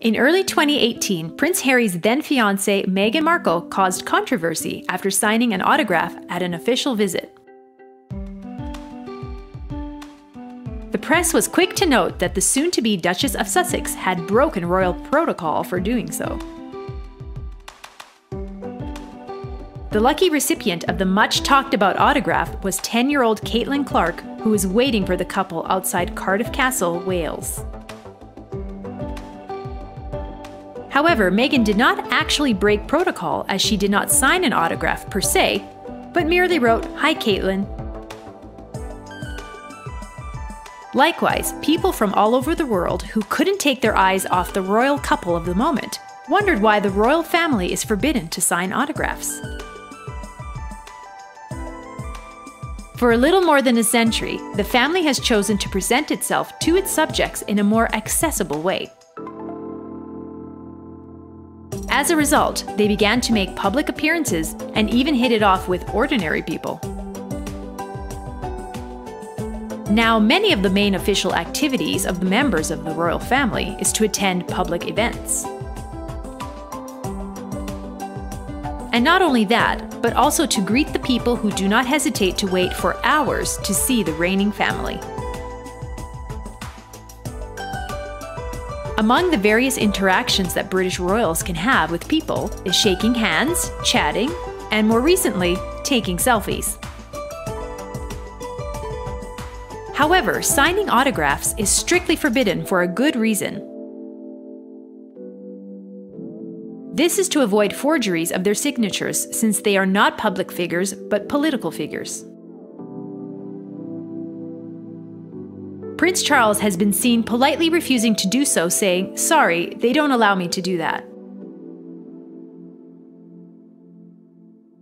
In early 2018, Prince Harry's then fiancee Meghan Markle caused controversy after signing an autograph at an official visit. The press was quick to note that the soon to be Duchess of Sussex had broken royal protocol for doing so. The lucky recipient of the much talked about autograph was 10 year old Caitlin Clark, who was waiting for the couple outside Cardiff Castle, Wales. However, Meghan did not actually break protocol as she did not sign an autograph per se, but merely wrote, Hi, Caitlin. Likewise, people from all over the world who couldn't take their eyes off the royal couple of the moment wondered why the royal family is forbidden to sign autographs. For a little more than a century, the family has chosen to present itself to its subjects in a more accessible way. As a result, they began to make public appearances and even hit it off with ordinary people. Now, many of the main official activities of the members of the royal family is to attend public events. And not only that, but also to greet the people who do not hesitate to wait for hours to see the reigning family. Among the various interactions that British royals can have with people is shaking hands, chatting, and more recently, taking selfies. However, signing autographs is strictly forbidden for a good reason. This is to avoid forgeries of their signatures since they are not public figures but political figures. Prince Charles has been seen politely refusing to do so, saying, Sorry, they don't allow me to do that.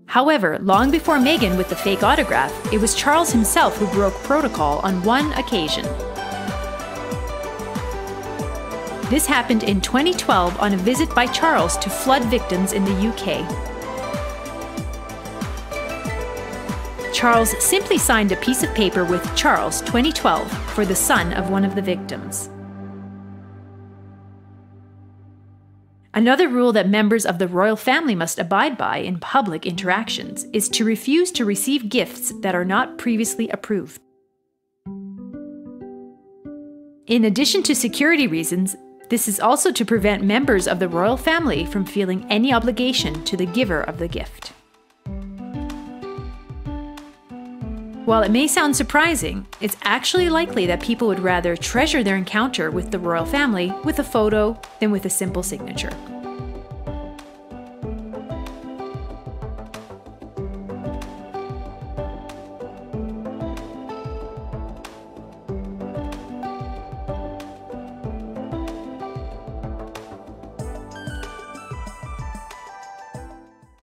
However, long before Meghan with the fake autograph, it was Charles himself who broke protocol on one occasion. This happened in 2012 on a visit by Charles to flood victims in the UK. Charles simply signed a piece of paper with Charles 2012 for the son of one of the victims. Another rule that members of the royal family must abide by in public interactions is to refuse to receive gifts that are not previously approved. In addition to security reasons, this is also to prevent members of the royal family from feeling any obligation to the giver of the gift. While it may sound surprising, it's actually likely that people would rather treasure their encounter with the royal family with a photo than with a simple signature.